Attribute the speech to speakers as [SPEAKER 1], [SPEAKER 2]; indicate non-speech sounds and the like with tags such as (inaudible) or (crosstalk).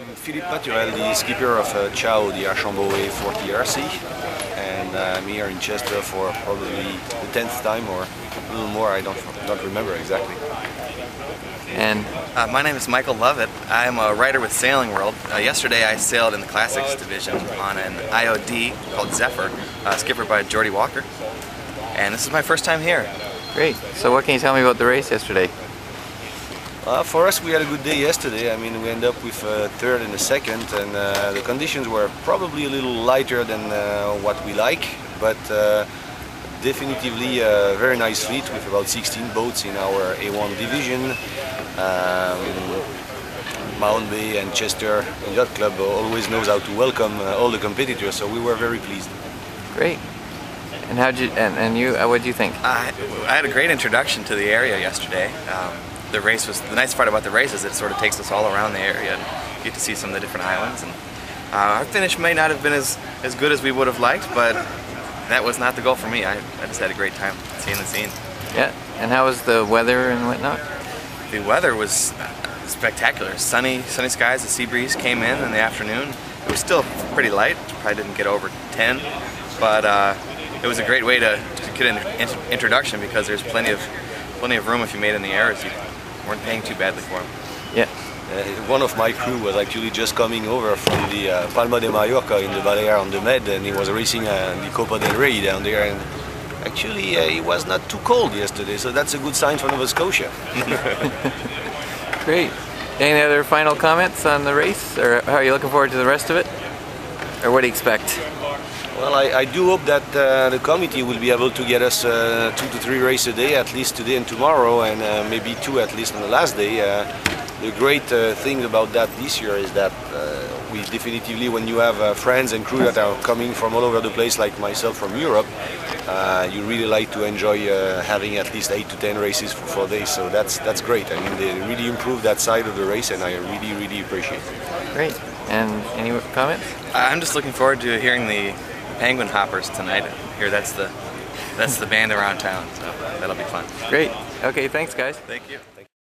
[SPEAKER 1] I'm Philippe Paturel, the skipper of uh, Ciao, the Archambault 40 RC, and uh, I'm here in Chester for probably the 10th time or a little more, I don't, don't remember exactly.
[SPEAKER 2] And
[SPEAKER 3] Uh, my name is Michael Lovett. I'm a writer with Sailing World. Uh, yesterday I sailed in the Classics division on an IOD called Zephyr, uh, skippered by Jordy Walker. And this is my first time here.
[SPEAKER 2] great. So what can you tell me about the race yesterday?
[SPEAKER 1] Uh, for us, we had a good day yesterday. I mean, we ended up with a third and a second, and uh, the conditions were probably a little lighter than uh, what we like, but uh, definitively a very nice fleet with about 16 boats in our A1 division. Um, Mahone Bay and Chester Yacht Club always knows how to welcome uh, all the competitors, so we were very pleased.
[SPEAKER 2] Great. And how did you and, and you uh, what do you think?
[SPEAKER 3] I, I had a great introduction to the area yesterday. Um, the race was the nice part about the race is it sort of takes us all around the area and you get to see some of the different islands. And uh, our finish may not have been as, as good as we would have liked, but that was not the goal for me. I, I just had a great time seeing the scene.
[SPEAKER 2] Yeah. And how was the weather and whatnot?
[SPEAKER 3] The weather was spectacular. Sunny, sunny skies. The sea breeze came in in the afternoon. It was still pretty light. Probably didn't get over 10, but uh, it was a great way to, to get an in- introduction because there's plenty of plenty of room if you made any errors. You weren't paying too badly for them.
[SPEAKER 2] Yeah.
[SPEAKER 1] Uh, one of my crew was actually just coming over from the uh, Palma de Mallorca in the Balear on the Med, and he was racing uh, the Copa del Rey down there. And actually, uh, it was not too cold yesterday, so that's a good sign for Nova Scotia. (laughs)
[SPEAKER 2] Great. Any other final comments on the race or how are you looking forward to the rest of it? Or what do you expect?
[SPEAKER 1] Well, I, I do hope that uh, the committee will be able to get us uh, two to three races a day, at least today and tomorrow, and uh, maybe two at least on the last day. Uh, the great uh, thing about that this year is that uh, we definitively, when you have uh, friends and crew that are coming from all over the place, like myself from Europe, uh, you really like to enjoy uh, having at least eight to ten races for four days. So that's that's great. I mean, they really improved that side of the race, and I really, really appreciate it.
[SPEAKER 2] Great. And any comments?
[SPEAKER 3] I'm just looking forward to hearing the Penguin Hoppers tonight. Here, that's the that's the band around town, so that'll be fun.
[SPEAKER 2] Great. Okay, thanks guys.
[SPEAKER 3] Thank you.